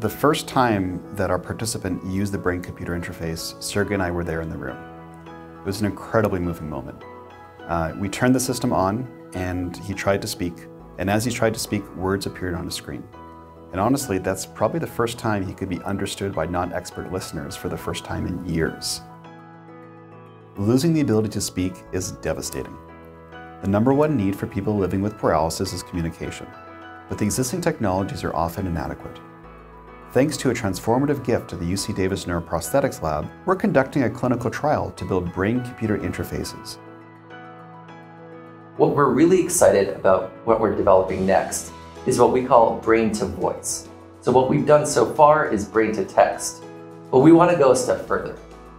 The first time that our participant used the brain-computer interface, Sergey and I were there in the room. It was an incredibly moving moment. Uh, we turned the system on and he tried to speak, and as he tried to speak, words appeared on the screen. And honestly, that's probably the first time he could be understood by non-expert listeners for the first time in years. Losing the ability to speak is devastating. The number one need for people living with paralysis is communication, but the existing technologies are often inadequate. Thanks to a transformative gift to the UC Davis Neuroprosthetics Lab, we're conducting a clinical trial to build brain-computer interfaces. What we're really excited about what we're developing next is what we call brain to voice. So what we've done so far is brain to text, but we want to go a step further.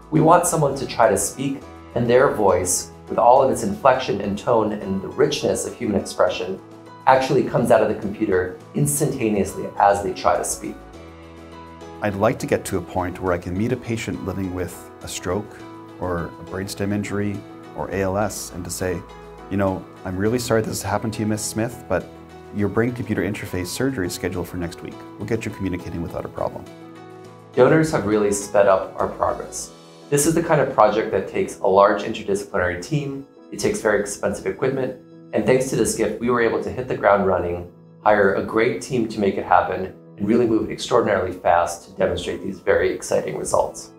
We want someone to try to speak and their voice, with all of its inflection and tone and the richness of human expression, actually comes out of the computer instantaneously as they try to speak. I'd like to get to a point where I can meet a patient living with a stroke or a brainstem injury or ALS and to say, you know, I'm really sorry this has happened to you, Miss Smith, but your brain-computer interface surgery is scheduled for next week. We'll get you communicating without a problem. Donors have really sped up our progress. This is the kind of project that takes a large interdisciplinary team, it takes very expensive equipment, and thanks to this gift, we were able to hit the ground running, hire a great team to make it happen, really move extraordinarily fast to demonstrate these very exciting results.